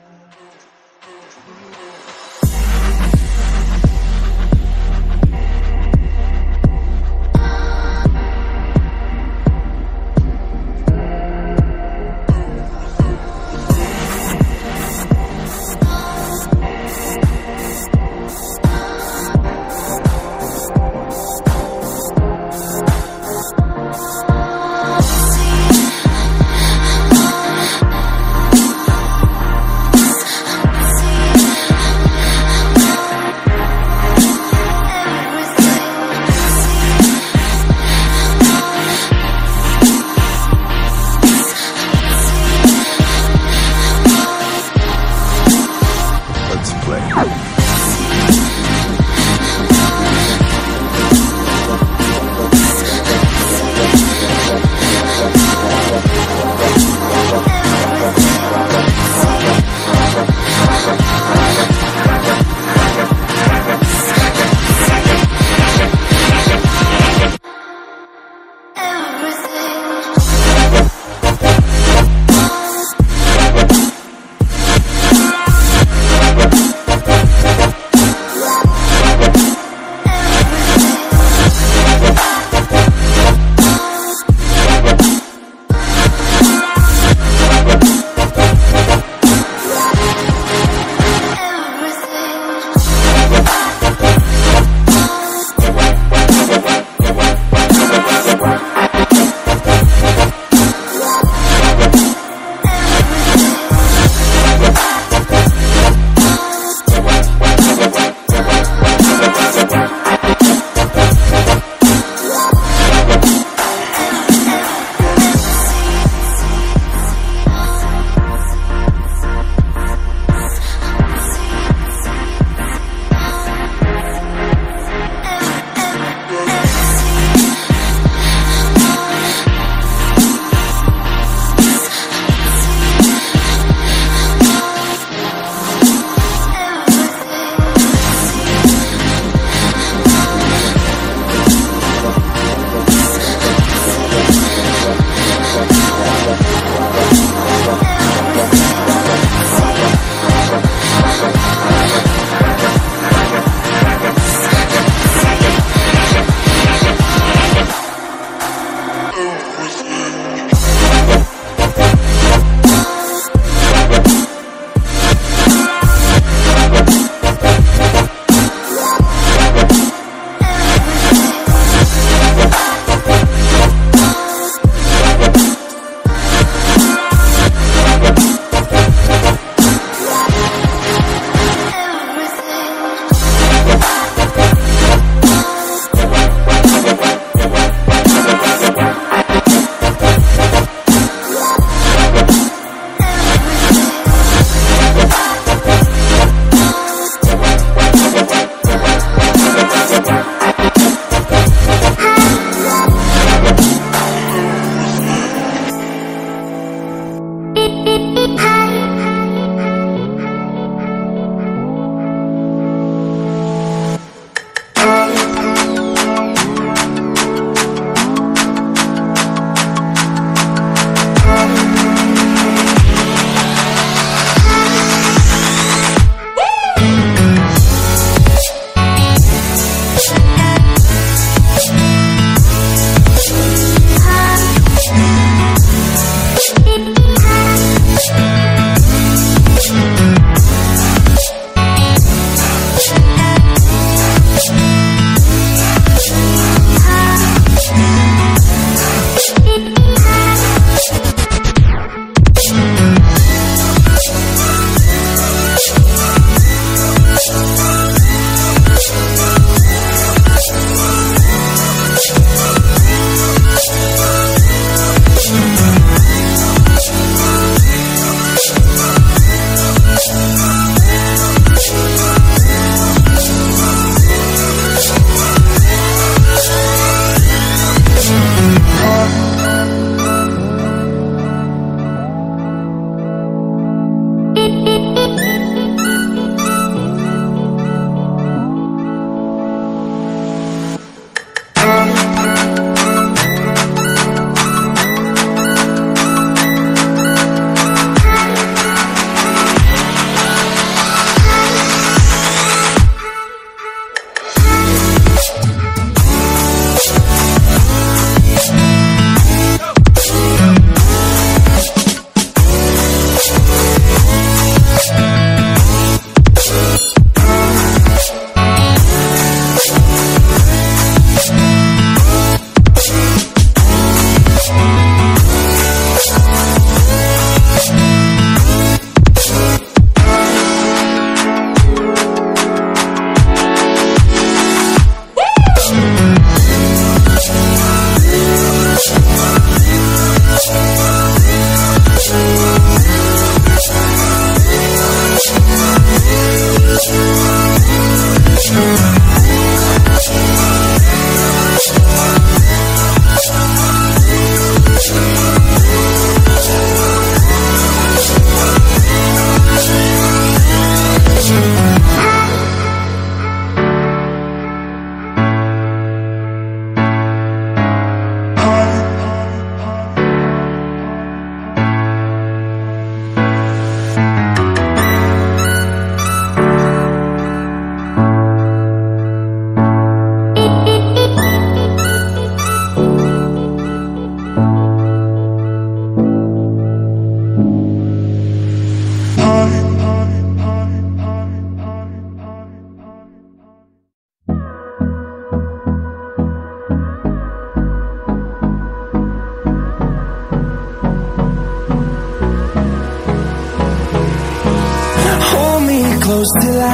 Thank you. Bye.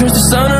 turns to sun